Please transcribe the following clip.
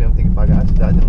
mesmo tem que pagar a cidade